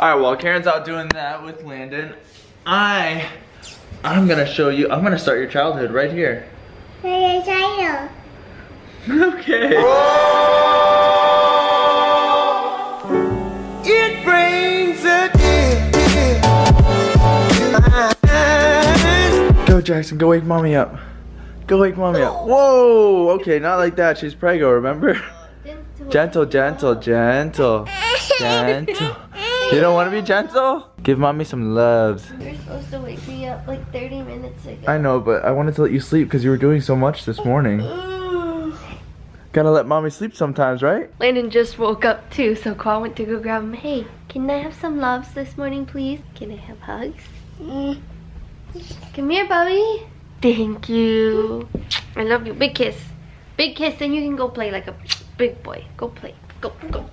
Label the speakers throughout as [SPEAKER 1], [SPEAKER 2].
[SPEAKER 1] All right, while Keren's out doing that with Landon, I, I'm gonna show you, I'm gonna start your childhood right here. okay.
[SPEAKER 2] It brings a day.
[SPEAKER 1] Go Jackson, go wake mommy up. Go wake mommy up. Whoa, okay, not like that. She's prego, remember? Gentle, gentle, gentle, gentle. You don't want to be gentle? Give mommy some loves.
[SPEAKER 3] You're supposed to wake me up like 30 minutes ago.
[SPEAKER 1] I know, but I wanted to let you sleep because you were doing so much this morning. Gotta let mommy sleep sometimes, right?
[SPEAKER 3] Landon just woke up too, so Khoa went to go grab him. Hey, can I have some loves this morning, please? Can I have hugs? Mm. Come here, Bubby. Thank you. I love you. Big kiss. Big kiss, then you can go play like a big boy. Go play. Go, go.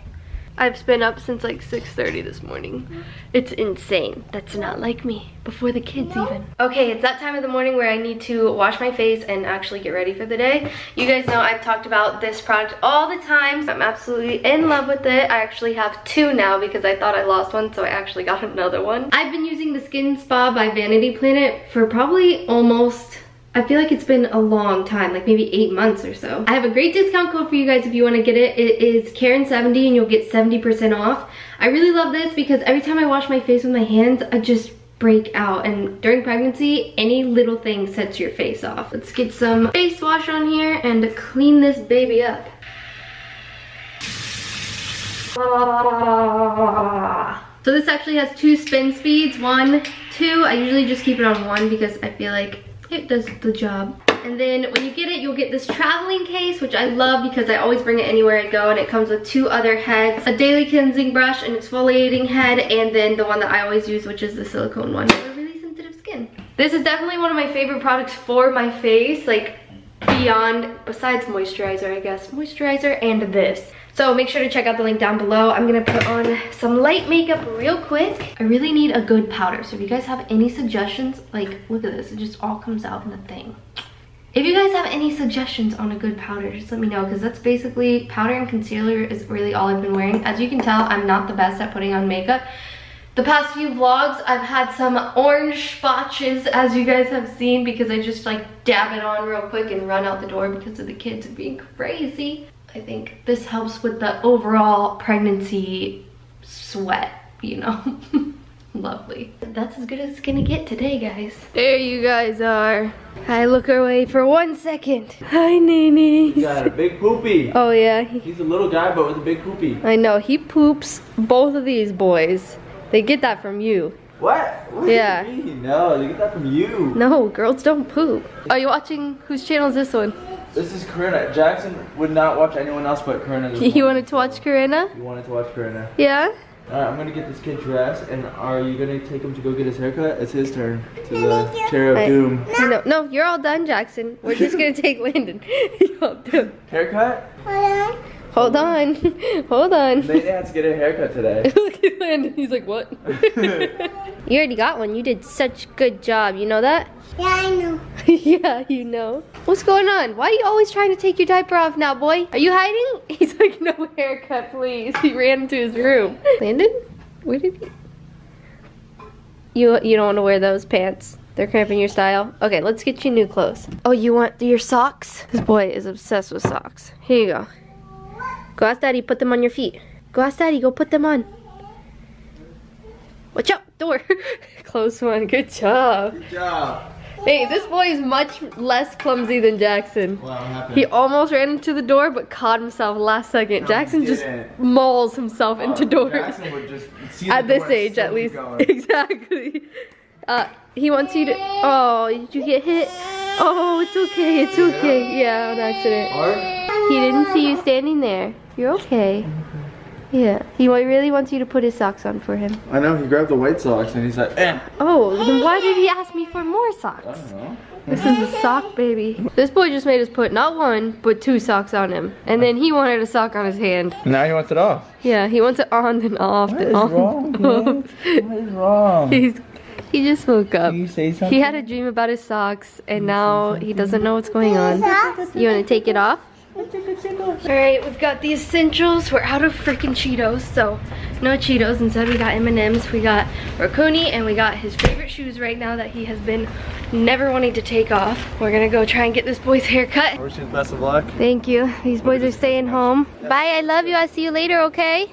[SPEAKER 3] I've been up since like 6.30 this morning. It's insane. That's not like me. Before the kids even. Okay, it's that time of the morning where I need to wash my face and actually get ready for the day. You guys know I've talked about this product all the time. I'm absolutely in love with it. I actually have two now because I thought I lost one, so I actually got another one. I've been using the Skin Spa by Vanity Planet for probably almost I feel like it's been a long time, like maybe eight months or so. I have a great discount code for you guys if you want to get it. It is Keren70 and you'll get 70% off. I really love this because every time I wash my face with my hands, I just break out and during pregnancy any little thing sets your face off let's get some face wash on here and clean this baby up so this actually has two spin speeds one two i usually just keep it on one because i feel like it does the job. And then when you get it you'll get this traveling case which i love because i always bring it anywhere i go and it comes with two other heads. A daily cleansing brush an exfoliating head and then the one that i always use which is the silicone one. For really sensitive skin. This is definitely one of my favorite products for my face like beyond besides moisturizer i guess. Moisturizer and this so make sure to check out the link down below. I'm gonna put on some light makeup real quick. I really need a good powder. So if you guys have any suggestions, like look at this, it just all comes out in the thing. If you guys have any suggestions on a good powder, just let me know because that's basically powder and concealer is really all I've been wearing. As you can tell, I'm not the best at putting on makeup. The past few vlogs, I've had some orange spotches as you guys have seen because I just like dab it on real quick and run out the door because of the kids being crazy. I think this helps with the overall pregnancy sweat, you know? Lovely. That's as good as it's gonna get today, guys. There you guys are. I look away for one second. Hi, Nene.
[SPEAKER 1] You got a big poopy.
[SPEAKER 3] Oh yeah,
[SPEAKER 1] He's a little guy, but with a big poopy.
[SPEAKER 3] I know, he poops both of these boys. They get that from you.
[SPEAKER 1] What? What
[SPEAKER 3] Yeah.
[SPEAKER 1] do you mean? No, they get that from you.
[SPEAKER 3] No, girls don't poop. Are you watching, whose channel is this one?
[SPEAKER 1] This is Corinna. Jackson would not watch anyone else but Corinna. this
[SPEAKER 3] You
[SPEAKER 1] morning.
[SPEAKER 3] wanted to watch Corinna?
[SPEAKER 1] You wanted to watch Corinna.
[SPEAKER 3] Yeah?
[SPEAKER 1] Alright, I'm gonna get this kid dressed, and are you gonna take him to go get his haircut? It's his turn to uh, the chair of
[SPEAKER 3] I-
[SPEAKER 1] doom.
[SPEAKER 3] No, no, you're all done, Jackson. We're just gonna take Landon. You're.
[SPEAKER 1] Haircut?
[SPEAKER 3] Hold on. Hold on.
[SPEAKER 1] They had to get a haircut today.
[SPEAKER 3] Look at Landon. He's like, what? you already got one. You did such good job. You know that?
[SPEAKER 4] Yeah, I know.
[SPEAKER 3] yeah, you know. What's going on? Why are you always trying to take your diaper off now, boy? Are you hiding? He's like, no haircut, please. He ran into his room. Landon? Where did he? You, you don't want to wear those pants. They're cramping your style. Okay, let's get you new clothes. Oh, you want your socks? This boy is obsessed with socks. Here you go. Go ask daddy, put them on your feet. Go ask daddy, go put them on. Watch out, door. Close one, good job.
[SPEAKER 1] Good job.
[SPEAKER 3] Hey, this boy is much less clumsy than Jackson.
[SPEAKER 1] Wow, what happened?
[SPEAKER 3] He almost ran into the door, but caught himself last second.
[SPEAKER 1] No,
[SPEAKER 3] Jackson just mauls himself into doors.
[SPEAKER 1] Jackson would just see
[SPEAKER 3] At this
[SPEAKER 1] door
[SPEAKER 3] age, at least. Exactly. Uh, he wants you to. Oh, did you get hit? Oh, it's okay. It's okay. Yeah, on accident. He didn't see you standing there. You're okay. Yeah. He really wants you to put his socks on for him.
[SPEAKER 1] I know he grabbed the white socks and he's like, eh.
[SPEAKER 3] Oh, then why did he ask me for more
[SPEAKER 1] I
[SPEAKER 3] socks?
[SPEAKER 1] don't know.
[SPEAKER 3] This is a sock baby. This boy just made us put not one, but two socks on him. And then he wanted a sock on his hand.
[SPEAKER 1] Now he wants it off.
[SPEAKER 3] Yeah, he wants it on then off
[SPEAKER 1] What
[SPEAKER 3] then on.
[SPEAKER 1] wrong, man? What is wrong?
[SPEAKER 3] He's he just woke up.
[SPEAKER 1] Can you say something?
[SPEAKER 3] He had a dream about his socks and now he doesn't know what's going on. You wanna take it off? All right, we've got the essentials. We're out of freaking Cheetos, so no Cheetos. Instead, we got M&Ms, we got Raccoon, and we got his favorite shoes right now that he has been never wanting to take off. We're gonna go try and get this boy's haircut.
[SPEAKER 1] I wish you the best of luck.
[SPEAKER 3] Thank you. These boys are staying home. Bye, I love you. I'll see you later, okay?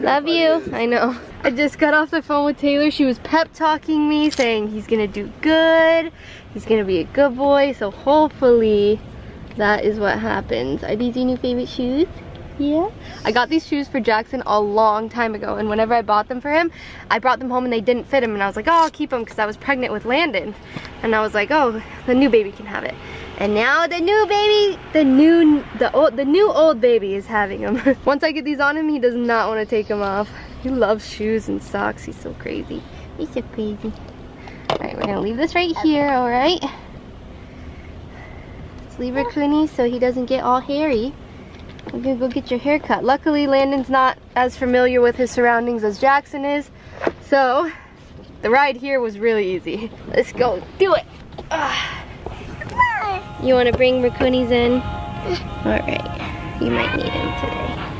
[SPEAKER 3] Love you. I know. I just got off the phone with Taylor. She was pep talking me, saying he's gonna do good. He's gonna be a good boy. So hopefully that is what happens. Are these your new favorite shoes? Yeah. I got these shoes for Jackson a long time ago and whenever I bought them for him, I brought them home and they didn't fit him and I was like, oh, I'll keep them because I was pregnant with Landon. And I was like, oh, the new baby can have it. And now the new baby, the new, the old, the new old baby is having them. Once I get these on him, he does not want to take them off. He loves shoes and socks. He's so crazy. He's so crazy. All right, we're gonna leave this right here, all right? Let's leave Raccoony so he doesn't get all hairy. We're gonna go get your hair cut. Luckily, Landon's not as familiar with his surroundings as Jackson is. So, the ride here was really easy. Let's go do it. You wanna bring Raccoonies in? All right, you might need him today.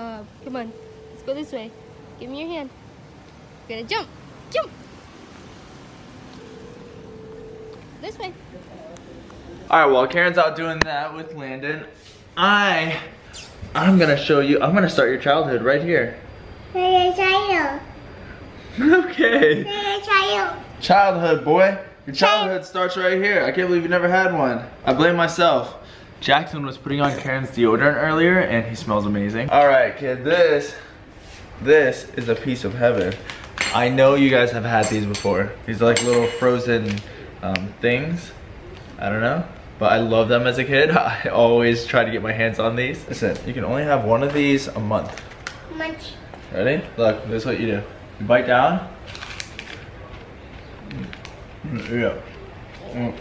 [SPEAKER 3] Job. Come on. Let's go this way. Give me your hand. You're gonna jump. Jump. This way.
[SPEAKER 1] All right, while Keren's out doing that with Landon, I, I'm gonna show you, I'm gonna start your childhood right here. Okay. Childhood, boy. Your childhood starts right here. I can't believe you never had one. I blame myself. Jackson was putting on Keren's deodorant earlier and he smells amazing. All right, kid, this, this is a piece of heaven. I know you guys have had these before. These are like little frozen um, things. I don't know, but I love them as a kid. I always try to get my hands on these. Listen, you can only have one of these a month. Ready? Look, this is what you do. You bite down. Mm, Yeah. Mm,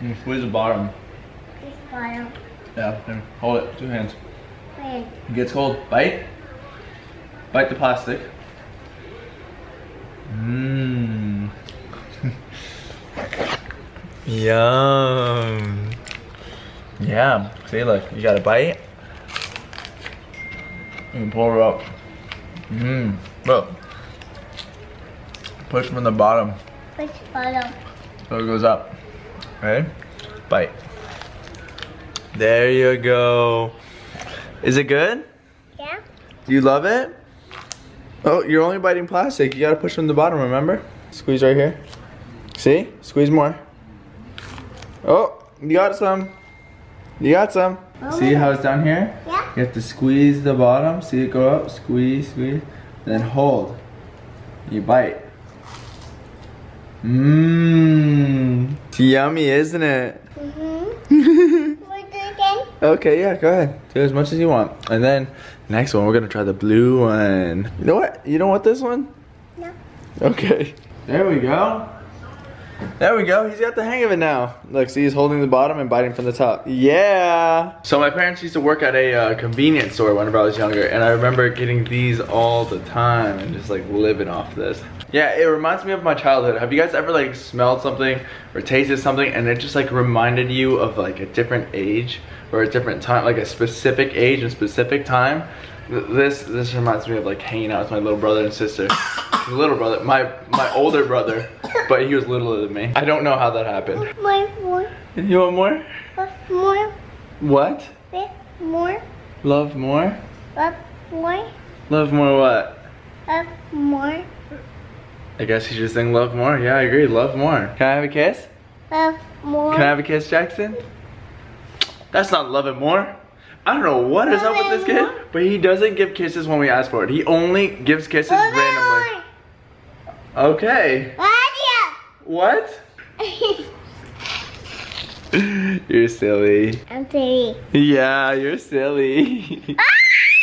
[SPEAKER 1] mm, Squeeze the bottom. Yeah, hold it, two hands. It gets cold. Bite. Bite the plastic. Mmm. Yum. Yeah. See, look, you got a bite. And pull her up. Mmm. Look. Push from the bottom Push bottom. so it goes up. Ready? Bite. There you go. Is it good?
[SPEAKER 4] Yeah.
[SPEAKER 1] Do you love it? Oh, you're only biting plastic. You gotta push from the bottom, remember? Squeeze right here. See? Squeeze more. Oh, you got some. You got some. Oh, See how it's down here?
[SPEAKER 4] Yeah.
[SPEAKER 1] You have to squeeze the bottom. See it go up? Squeeze, squeeze. Then hold. You bite. Mmm. Yummy, isn't it? Mm-hmm. Okay, yeah, go ahead. Do as much as you want. And then next one, we're gonna try the blue one. You know what? You don't want this one?
[SPEAKER 4] No.
[SPEAKER 1] Okay. There we go. There we go. He's got the hang of it now. Look, see, he's holding the bottom and biting from the top. Yeah. So my parents used to work at a uh, convenience store whenever I was younger, and I remember getting these all the time and just like living off this. Yeah, it reminds me of my childhood. Have you guys ever like smelled something or tasted something and it just like reminded you of like a different age or a different time, like a specific age and specific time? This this reminds me of like hanging out with my little brother and sister. little brother, my my older brother but he was littler than me. I don't know how that happened.
[SPEAKER 4] More, more,
[SPEAKER 1] You want more?
[SPEAKER 4] Love more,
[SPEAKER 1] What?
[SPEAKER 4] more,
[SPEAKER 1] Love more?
[SPEAKER 4] love more,
[SPEAKER 1] Love more what?
[SPEAKER 4] love more,
[SPEAKER 1] I guess he's just saying love more. Yeah, I agree. Love more. Can I have a kiss?
[SPEAKER 4] love more.
[SPEAKER 1] Can I have a kiss, Jackson? That's not loving more. I don't know what is up with this kid, but he doesn't give kisses when we ask for it. He only gives kisses
[SPEAKER 4] Love
[SPEAKER 1] randomly.
[SPEAKER 4] more.
[SPEAKER 1] Okay. What? You're silly.
[SPEAKER 4] I'm three.
[SPEAKER 1] Yeah, you're silly. Ah,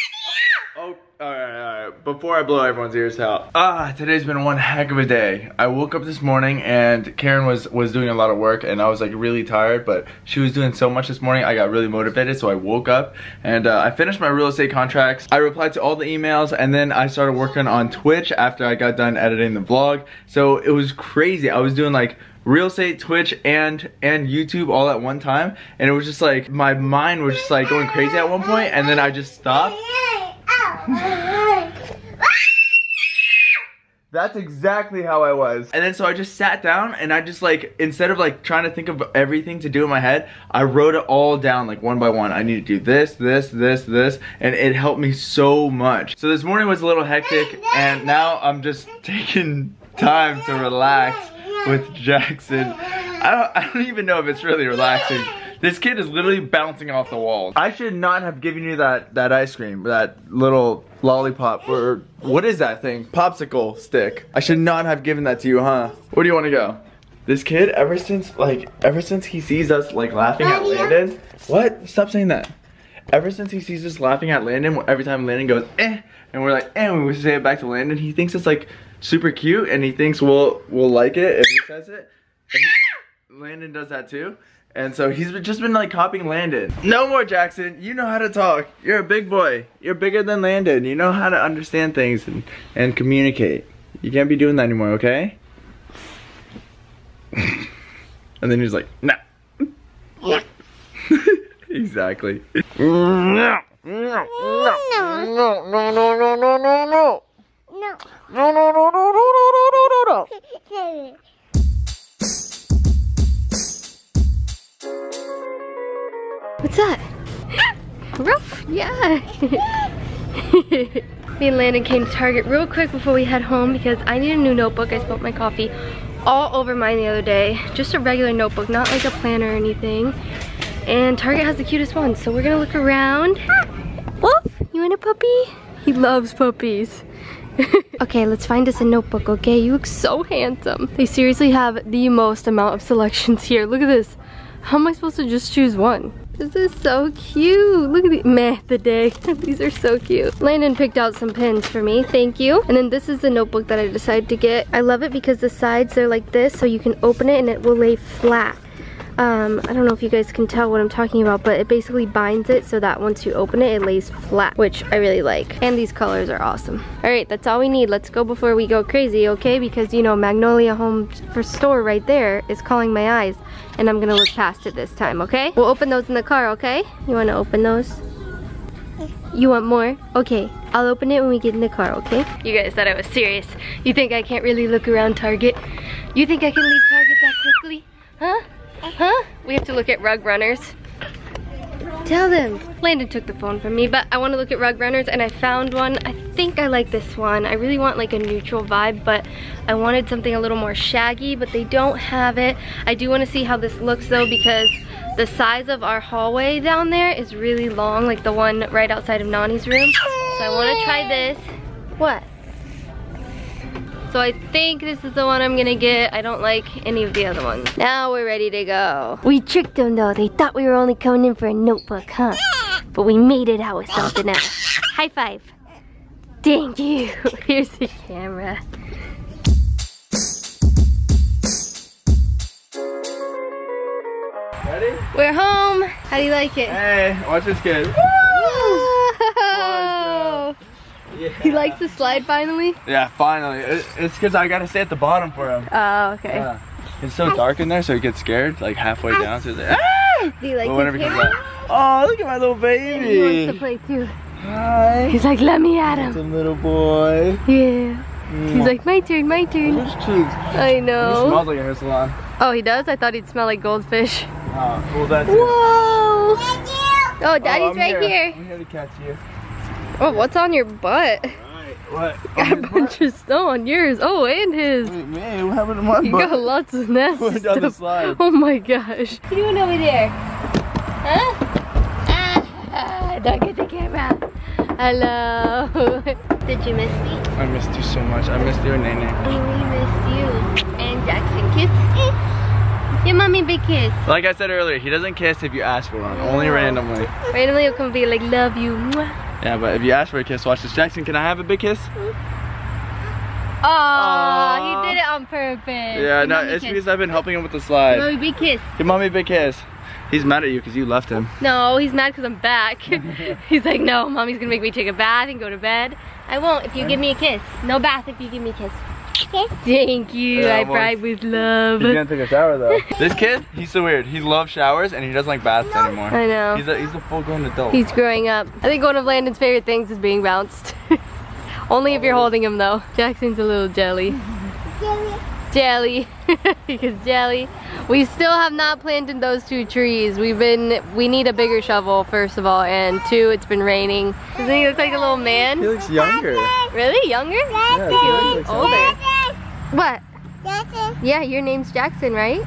[SPEAKER 1] oh, alright, Before I blow everyone's ears out. Ah, today's been one heck of a day. I woke up this morning and Keren was was doing a lot of work and I was like really tired, but she was doing so much this morning. I got really motivated, so I woke up and uh, I finished my real estate contracts. I replied to all the emails and then I started working on Twitch after I got done editing the vlog. So it was crazy. I was doing like real estate, Twitch, and and YouTube all at one time, and it was just like my mind was just like going crazy at one point, and then I just stopped. That's exactly how I was. And then so I just sat down and I just like instead of like trying to think of everything to do in my head, I wrote it all down like one by one. I need to do this, this, this, this, and it helped me so much. So this morning was a little hectic and now I'm just taking time to relax with Jackson. I don't I don't even know if it's really relaxing. This kid is literally bouncing off the walls. I should not have given you that that ice cream, that little lollipop or what is that thing? Popsicle stick. I should not have given that to you, huh? Where do you want to go? This kid, ever since like ever since he sees us like laughing at
[SPEAKER 4] Daddy.
[SPEAKER 1] Landon. What? Stop saying that. Ever since he sees us laughing at Landon, every time Landon goes eh, and we're like eh, when we say it back to Landon, he thinks it's like super cute, and he thinks we'll we'll like it if he says it. And he- Landon does that too. And so he's just been like copying Landon. No more Jackson. You know how to talk. You're a big boy. You're bigger than Landon. You know how to understand things and, and communicate. You can't be doing that anymore, okay? and then he's like, nah. exactly. No. No, no, no, no, no, no, no, no, no.
[SPEAKER 4] No.
[SPEAKER 1] No, no, no, no, no, no, no, no, no.
[SPEAKER 3] What's that? Ruff? Yeah. Me and Landon came to Target real quick before we head home because I need a new notebook. I spilled my coffee all over mine the other day. Just a regular notebook, not like a planner or anything. And Target has the cutest ones, so we're gonna look around. Wolf, you want a puppy? He loves puppies. okay, let's find us a notebook, okay? You look so handsome. They seriously have the most amount of selections here. Look at this. How am I supposed to just choose one? This is so cute. Look at the, meh, the day. These are so cute. Landon picked out some pins for me, thank you. And then this is the notebook that I decided to get. I love it because the sides, they're like this, so you can open it and it will lay flat. Um, I don't know if you guys can tell what I'm talking about, but it basically binds it so that once you open it, it lays flat, which I really like. And these colors are awesome. All right, that's all we need. Let's go before we go crazy, okay? Because, you know, Magnolia Home for Store right there is calling my eyes, and I'm gonna look past it this time, okay? We'll open those in the car, okay? You wanna open those? You want more? Okay, I'll open it when we get in the car, okay? You guys thought I was serious. You think I can't really look around Target? You think I can leave Target that quickly? Huh? Huh? We have to look at rug runners. Tell them. Landon took the phone from me, but I want to look at rug runners and I found one. I think I like this one. I really want like a neutral vibe, but I wanted something a little more shaggy, but they don't have it. I do want to see how this looks though because the size of our hallway down there is really long, like the one right outside of Nani's room. So I want to try this. What? So I think this is the one I'm gonna get. I don't like any of the other ones. Now we're ready to go. We tricked them though. They thought we were only coming in for a notebook, huh? But we made it out with something else. High five. Thank you. Here's the camera.
[SPEAKER 1] Ready?
[SPEAKER 3] We're home. How do you like it?
[SPEAKER 1] Hey, watch this kid.
[SPEAKER 3] Whoa!
[SPEAKER 1] Yeah.
[SPEAKER 3] He likes to slide finally?
[SPEAKER 1] Yeah, finally. It, it's because I gotta stay at the bottom for him.
[SPEAKER 3] Oh, okay.
[SPEAKER 1] Yeah. It's so dark in there, so he gets scared like halfway down. So he's like, ah!
[SPEAKER 3] Do you like
[SPEAKER 1] But whenever
[SPEAKER 3] his
[SPEAKER 1] he comes out, oh, look at my little baby.
[SPEAKER 3] He wants to play too.
[SPEAKER 1] Hi.
[SPEAKER 3] He's like, let me at him.
[SPEAKER 1] Some little boy.
[SPEAKER 3] Yeah. He's like, my turn, my turn.
[SPEAKER 1] His cheeks.
[SPEAKER 3] I
[SPEAKER 1] He
[SPEAKER 3] know.
[SPEAKER 1] smells like a hair salon.
[SPEAKER 3] Oh, he does? I thought he'd smell like goldfish.
[SPEAKER 1] Oh, well, that's.
[SPEAKER 3] Whoa! Oh,
[SPEAKER 1] Oh,
[SPEAKER 3] daddy's
[SPEAKER 1] I'm
[SPEAKER 3] right here.
[SPEAKER 1] I'm here to catch you.
[SPEAKER 3] Oh, what's on your butt?
[SPEAKER 1] Alright, what?
[SPEAKER 3] Got a bunch of snow on yours. Oh, and his.
[SPEAKER 1] Wait, man, what happened to my
[SPEAKER 3] You
[SPEAKER 1] butt?
[SPEAKER 3] got lots of nasty
[SPEAKER 1] Going down the
[SPEAKER 3] stuff.
[SPEAKER 1] slide.
[SPEAKER 3] Oh my gosh. What are you doing over there? Huh? Ah, don't get the camera. Hello. Did you miss me?
[SPEAKER 1] I missed you so much. I missed your nene.
[SPEAKER 3] Oh, we missed you. And Jackson, kiss. Give mommy a big kiss.
[SPEAKER 1] Like I said earlier, he doesn't kiss if you ask for one, only randomly.
[SPEAKER 3] Randomly he'll come be like, love you.
[SPEAKER 1] Yeah, but if you ask for a kiss, watch this. Jackson, can I have a big kiss?
[SPEAKER 3] Aw,
[SPEAKER 1] Aw.
[SPEAKER 3] he did it on purpose.
[SPEAKER 1] Yeah,
[SPEAKER 3] Give
[SPEAKER 1] no, it's
[SPEAKER 3] kiss.
[SPEAKER 1] because I've been helping him with the slide.
[SPEAKER 3] Mommy, big kiss.
[SPEAKER 1] Give mommy a big kiss. He's mad at you because you left him.
[SPEAKER 3] No, he's mad because I'm back. he's like, no, mommy's gonna make me take a bath and go to bed. I won't if you give me a kiss. No bath if you give me a kiss.
[SPEAKER 4] Kiss.
[SPEAKER 3] Thank you.
[SPEAKER 1] Yeah,
[SPEAKER 3] I
[SPEAKER 1] boy.
[SPEAKER 3] bribe with love.
[SPEAKER 1] He's gonna take a shower though. this kid, he's so weird. He loves showers and he doesn't like baths anymore.
[SPEAKER 3] I know.
[SPEAKER 1] He's a he's a full grown adult.
[SPEAKER 3] He's growing up. I think one of Landon's favorite things is being bounced. Only if you're oh. holding him though. Jackson's a little jelly.
[SPEAKER 4] Jelly.
[SPEAKER 3] Jelly. because jelly. We still have not planted those two trees. We've been, we need a bigger shovel first of all and two, it's been raining. Doesn't he look like a little man?
[SPEAKER 1] he looks younger.
[SPEAKER 3] Really? Younger?
[SPEAKER 1] Yeah,
[SPEAKER 3] he
[SPEAKER 1] he
[SPEAKER 3] looks
[SPEAKER 1] looks
[SPEAKER 3] older.
[SPEAKER 4] Jackson.
[SPEAKER 3] What?
[SPEAKER 4] Jackson.
[SPEAKER 3] Yeah, your name's Jackson, right?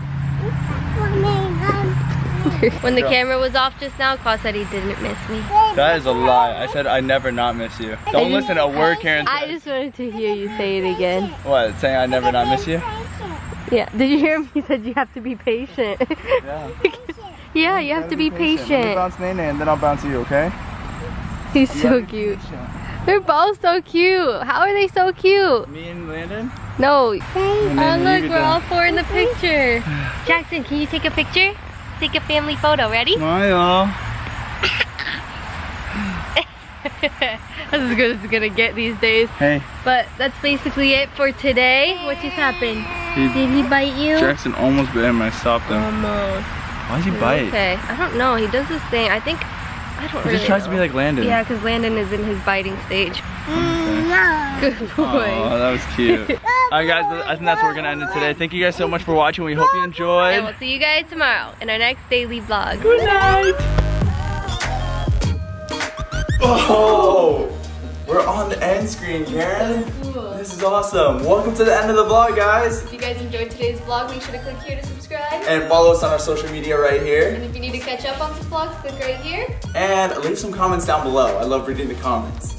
[SPEAKER 3] When the camera was off just now, Claus said he didn't miss me.
[SPEAKER 1] That is a lie. I said I never not miss you. Don't listen to a word Keren
[SPEAKER 3] I just wanted to hear you say it again.
[SPEAKER 1] What? Saying I never not miss you?
[SPEAKER 3] Yeah. Did you hear him? He said you have to be patient.
[SPEAKER 1] Yeah.
[SPEAKER 3] yeah, you have to be
[SPEAKER 1] Let me
[SPEAKER 3] patient.
[SPEAKER 1] bounce Nene and then I'll bounce you, okay?
[SPEAKER 3] He's so cute. They're both so cute. How are they so cute?
[SPEAKER 1] Me and Landon?
[SPEAKER 3] No.
[SPEAKER 1] And
[SPEAKER 3] Oh look, we're
[SPEAKER 1] the-
[SPEAKER 3] all four in the picture. Jackson, can you take a picture? Take a family photo. Ready?
[SPEAKER 1] Smile.
[SPEAKER 3] That's as good as it's gonna get these days.
[SPEAKER 1] Hey,
[SPEAKER 3] But that's basically it for today. What just happened?
[SPEAKER 1] He,
[SPEAKER 3] Did he bite you?
[SPEAKER 1] Jackson almost bit him. I stopped him.
[SPEAKER 3] Almost.
[SPEAKER 1] Why'd he mm, bite?
[SPEAKER 3] Okay. I don't know. He does this thing. I think. I don't
[SPEAKER 1] He
[SPEAKER 3] really.
[SPEAKER 1] just tries to be like Landon.
[SPEAKER 3] Yeah, because Landon is in his biting stage.
[SPEAKER 4] No.
[SPEAKER 3] Good boy.
[SPEAKER 1] Oh, that was cute. Alright guys, I think that's where we're gonna end it today. Thank you guys so much for watching. We hope you
[SPEAKER 3] And
[SPEAKER 1] enjoyed.
[SPEAKER 3] we'll see you guys tomorrow in our next daily vlog.
[SPEAKER 1] Good night. Oh, we're on the end screen, Keren. This is awesome. Welcome to the end of the vlog, guys.
[SPEAKER 3] If you guys enjoyed today's vlog, make sure to click here to subscribe.
[SPEAKER 1] And follow us on our social media right here.
[SPEAKER 3] And if you need to catch up on some vlogs, click right here.
[SPEAKER 1] And leave some comments down below. I love reading the comments.